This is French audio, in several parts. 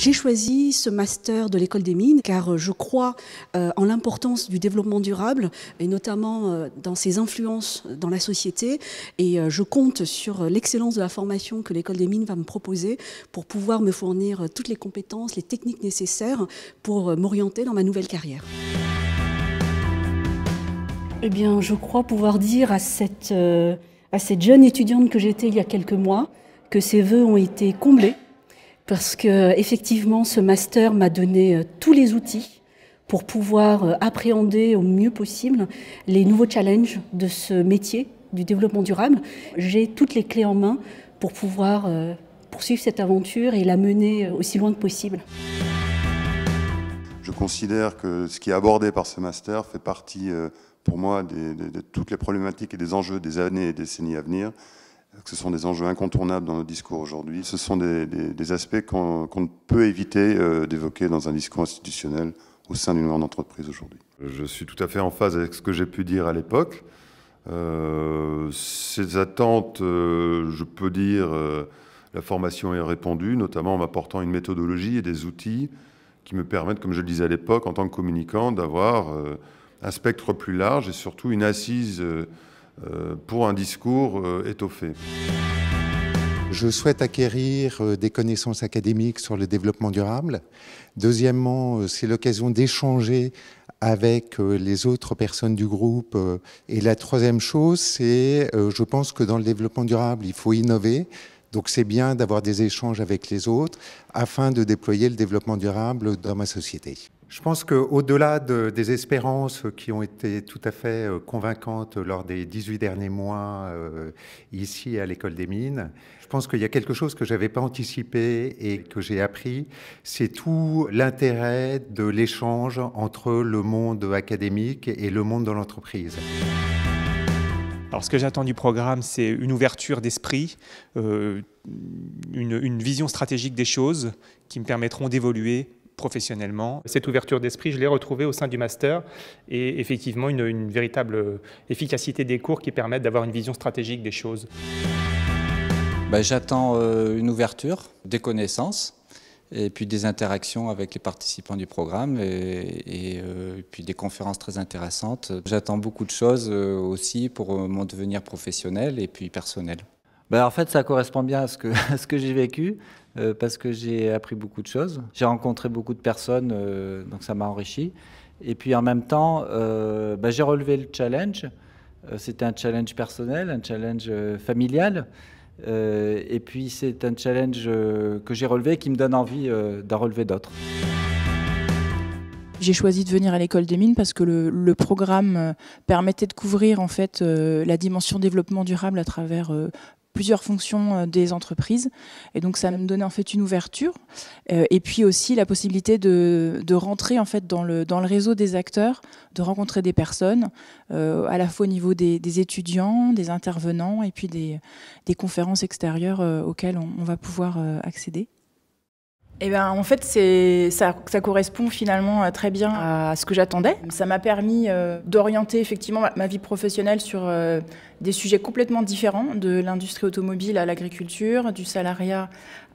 J'ai choisi ce master de l'école des mines car je crois en l'importance du développement durable et notamment dans ses influences dans la société et je compte sur l'excellence de la formation que l'école des mines va me proposer pour pouvoir me fournir toutes les compétences, les techniques nécessaires pour m'orienter dans ma nouvelle carrière. Eh bien, je crois pouvoir dire à cette, euh, à cette jeune étudiante que j'étais il y a quelques mois que ses voeux ont été comblés parce que effectivement, ce master m'a donné euh, tous les outils pour pouvoir euh, appréhender au mieux possible les nouveaux challenges de ce métier du développement durable. J'ai toutes les clés en main pour pouvoir poursuivre cette aventure et la mener aussi loin que possible. Je considère que ce qui est abordé par ce master fait partie pour moi de, toutes les problématiques et des enjeux des années et décennies à venir, ce sont des enjeux incontournables dans nos discours aujourd'hui. Ce sont des, aspects qu'on ne peut éviter euh, d'évoquer dans un discours institutionnel au sein d'une grande entreprise aujourd'hui. Je suis tout à fait en phase avec ce que j'ai pu dire à l'époque. Euh, ces attentes, euh, je peux dire, la formation est répondue, notamment en m'apportant une méthodologie et des outils qui me permettent, comme je le disais à l'époque, en tant que communicant, d'avoir un spectre plus large et surtout une assise pour un discours euh, étoffé. Je souhaite acquérir des connaissances académiques sur le développement durable. Deuxièmement, c'est l'occasion d'échanger avec les autres personnes du groupe. Et la troisième chose, c'est, je pense que dans le développement durable, il faut innover. Donc c'est bien d'avoir des échanges avec les autres afin de déployer le développement durable dans ma société. Je pense qu'au-delà de, des espérances qui ont été tout à fait euh, convaincantes lors des 18 derniers mois euh, ici à l'école des mines, je pense qu'il y a quelque chose que je n'avais pas anticipé et que j'ai appris, c'est tout l'intérêt de l'échange entre le monde académique et le monde de l'entreprise. Alors ce que j'attends du programme, c'est une ouverture d'esprit, euh, une vision stratégique des choses qui me permettront d'évoluer professionnellement. Cette ouverture d'esprit, je l'ai retrouvée au sein du master et effectivement une, véritable efficacité des cours qui permettent d'avoir une vision stratégique des choses. Ben, j'attends euh, une ouverture, des connaissances et puis des interactions avec les participants du programme et, euh, puis des conférences très intéressantes. J'attends beaucoup de choses euh, aussi pour mon devenir professionnel et puis personnel. Ben, en fait, ça correspond bien à ce que, ce que j'ai vécu. Euh, parce que j'ai appris beaucoup de choses. J'ai rencontré beaucoup de personnes, euh, donc ça m'a enrichi. Et puis en même temps, euh, bah, j'ai relevé le challenge. C'était un challenge personnel, un challenge familial. et puis c'est un challenge que j'ai relevé qui me donne envie d'en relever d'autres. J'ai choisi de venir à l'école des mines parce que le, le programme permettait de couvrir en fait la dimension développement durable à travers plusieurs fonctions euh, des entreprises. Et donc ça me donnait en fait une ouverture euh, et puis aussi la possibilité de, de, rentrer en fait dans le, dans le réseau des acteurs, de rencontrer des personnes, euh, à la fois au niveau des, étudiants, des intervenants et puis des, des conférences extérieures auxquelles on, va pouvoir accéder. Eh ben, en fait, ça, ça, correspond finalement très bien à ce que j'attendais. Ça m'a permis d'orienter effectivement ma, vie professionnelle sur des sujets complètement différents, de l'industrie automobile à l'agriculture, du salariat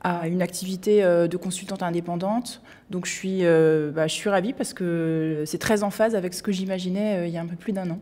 à une activité euh, de consultante indépendante. Donc je suis, euh, bah, je suis ravie parce que c'est très en phase avec ce que j'imaginais euh, il y a un peu plus d'un an.